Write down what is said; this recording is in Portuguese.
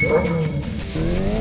Tchau.